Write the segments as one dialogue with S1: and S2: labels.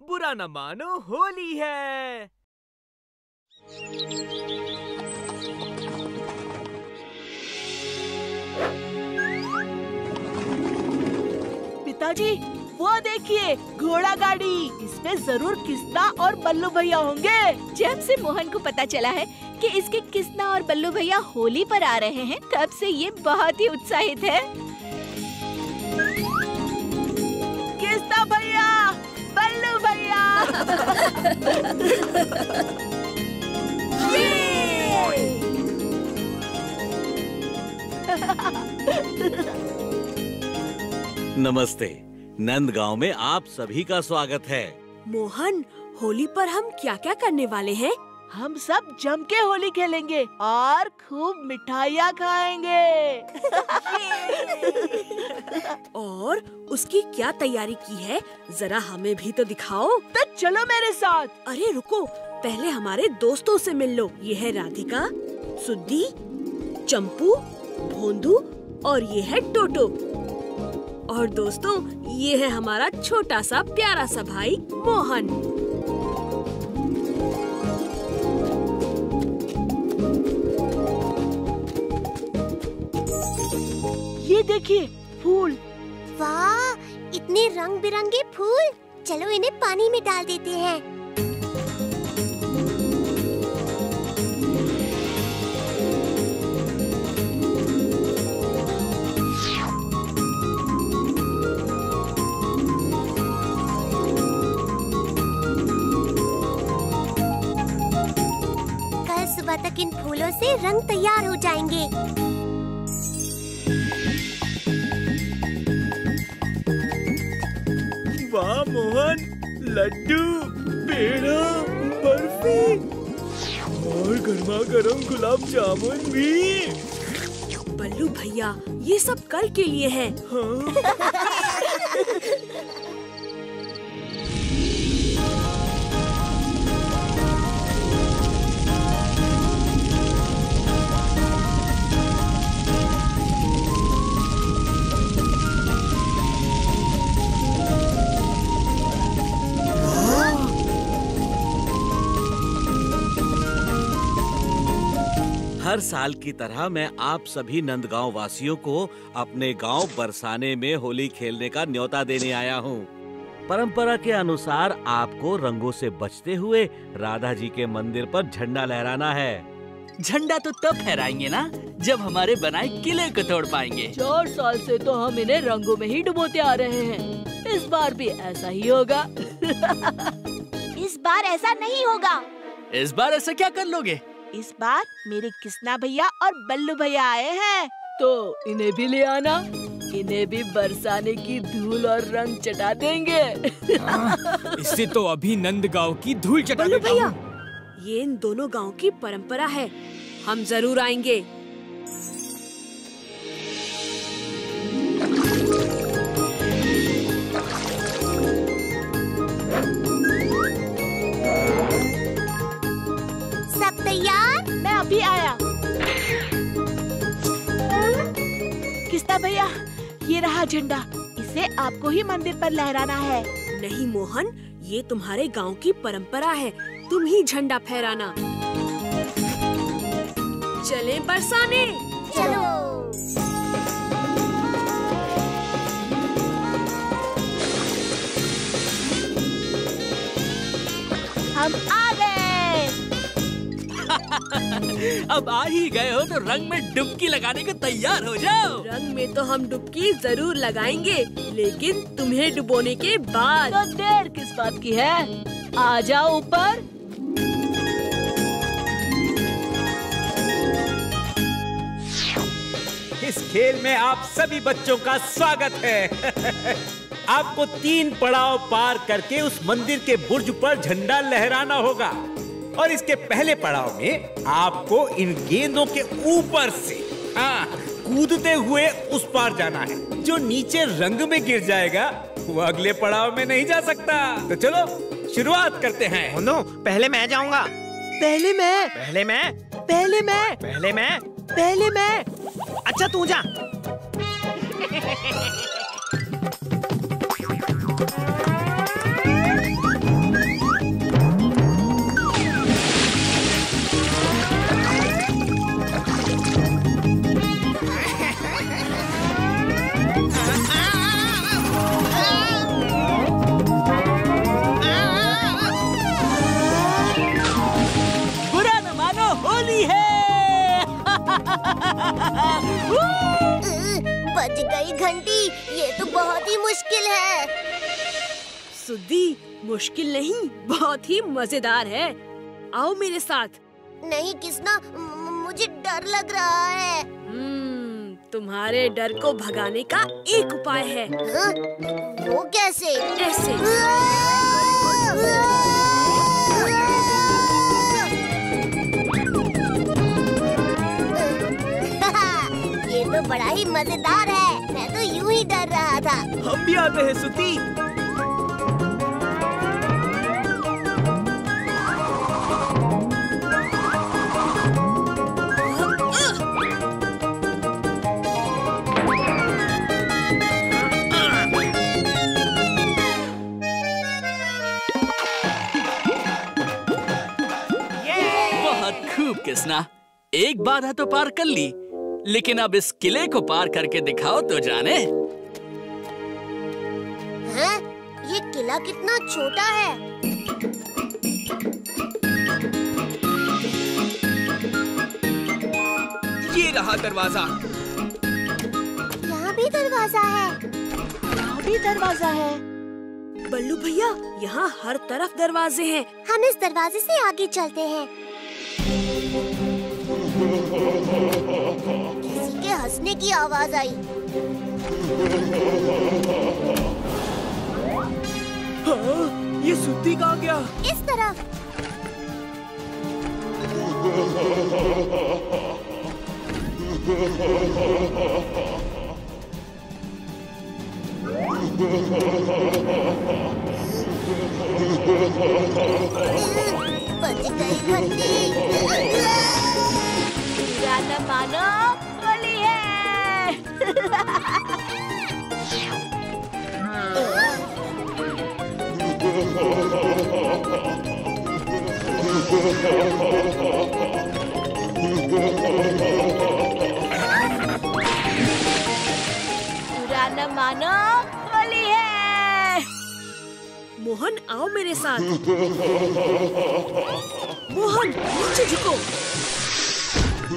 S1: बुरा न मानो होली है।
S2: पिताजी वो देखिए घोड़ा गाड़ी। इसमें ज़रूर किस्ता और बल्लू भैया होंगे।
S3: जब से मोहन को पता चला है कि इसके किस्ना और बल्लू भैया होली पर आ रहे हैं तब से ये बहुत ही उत्साहित है।
S2: किस्ता भैया बल्लू भैया।
S4: नमस्ते। नंद गाँव में आप सभी का स्वागत है।
S5: मोहन होली पर हम क्या क्या करने वाले हैं?
S2: हम सब जम के होली खेलेंगे और खूब मिठाइयाँ खाएँगे।
S5: और उसकी क्या तैयारी की है? जरा हमें भी तो दिखाओ।
S2: तो चलो मेरे साथ।
S5: अरे रुको। पहले हमारे दोस्तों से मिल लो। ये है राधिका सुद्दी चंपू भोंदू और ये है टोटो। और दोस्तों ये है हमारा छोटा सा प्यारा सा भाई मोहन।
S2: ये देखिए फूल।
S6: वाह इतने रंग बिरंगे फूल। चलो इन्हें पानी में डाल देते हैं। इन फूलों से रंग तैयार हो जाएँगे।
S1: वाह मोहन लड्डू पेड़ा बर्फ़ी और गर्मा गर्म गुलाब जामुन भी।
S5: बल्लू भैया ये सब कल के लिए है।
S4: हर साल की तरह मैं आप सभी नंदगांव वासियों को अपने गाँव बरसाने में होली खेलने का न्योता देने आया हूँ। परंपरा के अनुसार आपको रंगों से बचते हुए राधा जी के मंदिर पर झंडा लहराना है।
S7: झंडा तो तब फहराएँगे ना जब हमारे बनाए किले को तोड़ पाएँगे।
S2: चार साल से तो हम इन्हें रंगों में ही डुबोते आ रहे हैं। इस बार भी ऐसा ही होगा।
S6: इस बार ऐसा नहीं होगा।
S7: इस बार ऐसा क्या कर लोगे?
S2: इस बार मेरे कृष्णा भैया और बल्लू भैया आए हैं। तो इन्हें भी ले आना। इन्हें भी बरसाने की धूल और रंग चटा देंगे।
S8: इससे तो अभी नंद गाँव की धूल चटा
S5: बल्लू भैया ये इन दोनों गाँव की परंपरा है। हम ज़रूर आएँगे।
S2: भैया ये रहा झंडा। इसे आपको ही मंदिर पर लहराना है।
S5: नहीं मोहन ये तुम्हारे गाँव की परंपरा है। तुम ही झंडा फहराना। चले बरसाने।
S6: चलो।
S2: हम आ
S7: अब आ ही गए हो तो रंग में डुबकी लगाने को तैयार हो जाओ।
S5: रंग में तो हम डुबकी ज़रूर लगाएँगे लेकिन तुम्हें डुबोने के बाद।
S2: तो देर किस बात की है? आ जाओ ऊपर।
S9: इस खेल में आप सभी बच्चों का स्वागत है। आपको तीन पड़ाव पार करके उस मंदिर के बुर्ज पर झंडा लहराना होगा। और इसके पहले पड़ाव में आपको इन गेंदों के ऊपर से हाँ कूदते हुए उस पार जाना है। जो नीचे रंग में गिर जाएगा वो अगले पड़ाव में नहीं जा सकता। तो चलो शुरुआत करते हैं।
S10: नो पहले मैं जाऊँगा।
S2: पहले मैं?
S10: पहले मैं?
S2: पहले मैं?
S10: पहले मैं?
S2: पहले मैं?
S10: अच्छा तू जा।
S5: सुद्दी मुश्किल नहीं बहुत ही मज़ेदार है। आओ मेरे साथ।
S6: नहीं किसना मुझे डर लग रहा है।
S5: हम्म, तुम्हारे डर को भगाने का एक उपाय है।
S6: हाँ? वो कैसे?
S5: ऐसे।
S6: ये तो बड़ा ही मज़ेदार है। मैं तो यूँ ही डर रहा था।
S1: हम भी आते हैं सुती।
S7: किसना एक बाधा तो पार कर ली लेकिन अब इस किले को पार करके दिखाओ तो जाने।
S6: हैं? ये किला कितना छोटा है।
S1: ये रहा दरवाज़ा।
S6: यहाँ भी दरवाज़ा है।
S2: यहाँ भी दरवाज़ा है।
S5: बल्लू भैया यहाँ हर तरफ़ दरवाजे हैं।
S6: हम इस दरवाजे से आगे चलते हैं। किसी के हंसने की आवाज़ आई
S1: हाँ, ये सुती कहाँ गया
S6: इस तरफ़ बच गई घंटी
S2: बुरा न मानो होली है पुराना मानो होली है
S5: मोहन, आओ मेरे साथ। मोहन, नीचे झुको।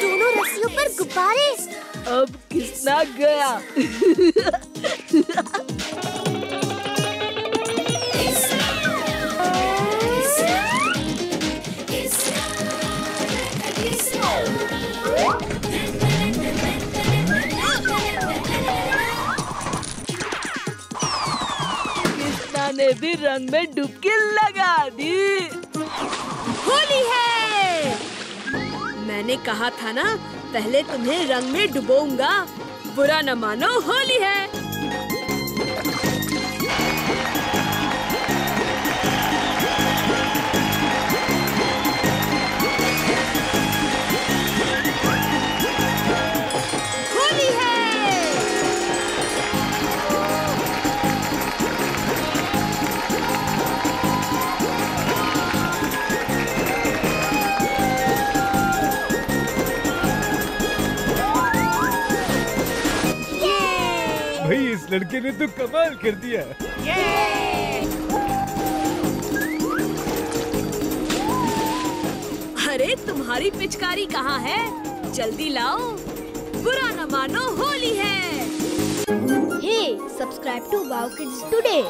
S6: दोनों रस्सियों पर गुब्बारे।
S2: अब किसना गया? रंग में डुबकी लगा दी।
S5: होली है। मैंने कहा था ना, पहले तुम्हें रंग में डुबोऊँगा। बुरा न मानो, होली है।
S9: लड़के ने तो कमाल कर दिया।
S5: अरे तुम्हारी पिचकारी कहाँ है? जल्दी लाओ। बुरा न मानो होली है।
S6: Hey, subscribe to Wow Kids today.